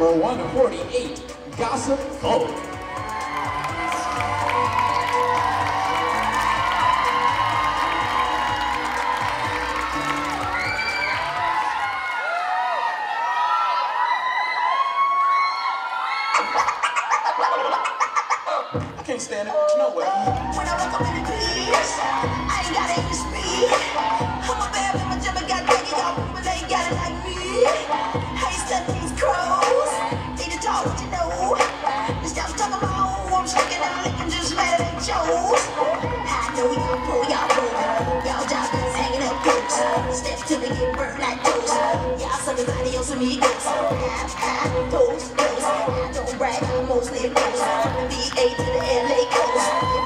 number 148, Gossip Folk. I can't stand it. No way. When I up in the I ain't got any speed. Steps till they get burnt like toast. Y'all suckers adios amigos. Post, post. I don't brag, mostly post. VA to the LA coast.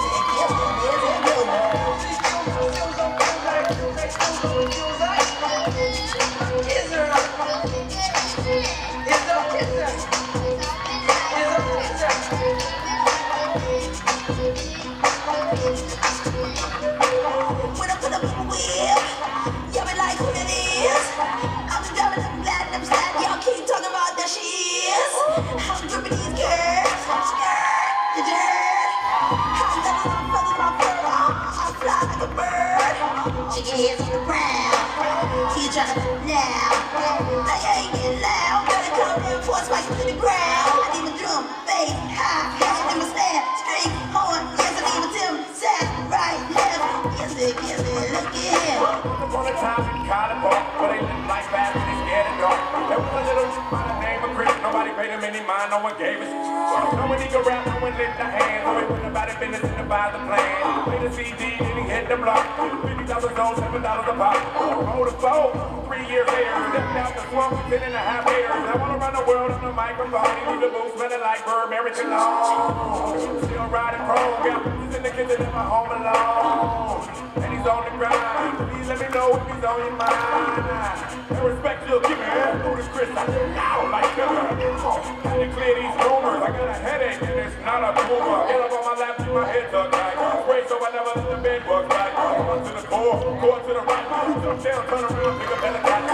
When I put up a whip, The ground. He to now. Like I ain't getting loud. Gotta come reinforce spikes to the ground. I need my drum, bass, high, hat, and my snare. String, horn, yes, I need my Tim, sass, right, left. Yes, it, yes, it, look at him. Upon a time in Park, where they lived life fast and they scared of dark. There was a little by the name of Chris. Nobody paid him any mind, no one gave a one nigga rap, no one lift a hand. So he went about his business and devised a plan. Made a CD, then he hit the block. Fifty dollars sold, seven dollars a pop. Rolled a boat. Three years later, stepped out the swamp, ten and a half years. I wanna run the world on the microphone. He leave the booth smelling like Burberry cologne. Still riding chrome, got bitches in the kitchen in my home alone. And he's on the grind. Please let me know if he's on your mind. And respect you'll give me. Chris? I live now like. Can you clear these down, I move up. Get up on my lap, keep my head tucked tight. Wait so I never let the bed work right. One to the four, four to the right. Two to the down, turn around, nigga, better catch.